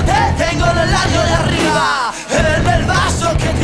Te tengo lo largo de arriba en el vaso que te